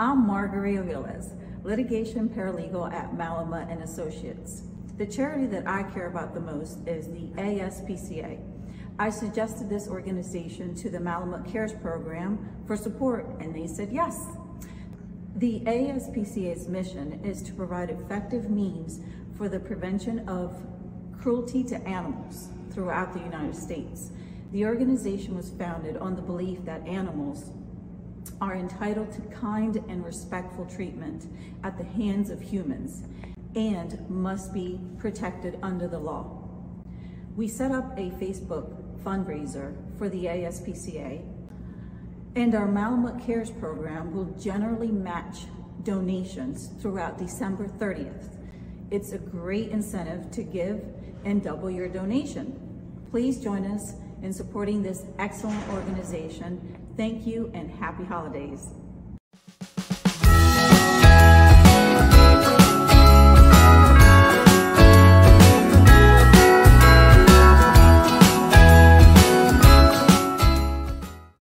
I'm Margari Aviles, litigation paralegal at Malamut and Associates. The charity that I care about the most is the ASPCA. I suggested this organization to the Malamut Cares program for support and they said yes. The ASPCA's mission is to provide effective means for the prevention of cruelty to animals throughout the United States. The organization was founded on the belief that animals are entitled to kind and respectful treatment at the hands of humans and must be protected under the law. We set up a Facebook fundraiser for the ASPCA and our Malamut Cares program will generally match donations throughout December 30th. It's a great incentive to give and double your donation. Please join us in supporting this excellent organization. Thank you and happy holidays.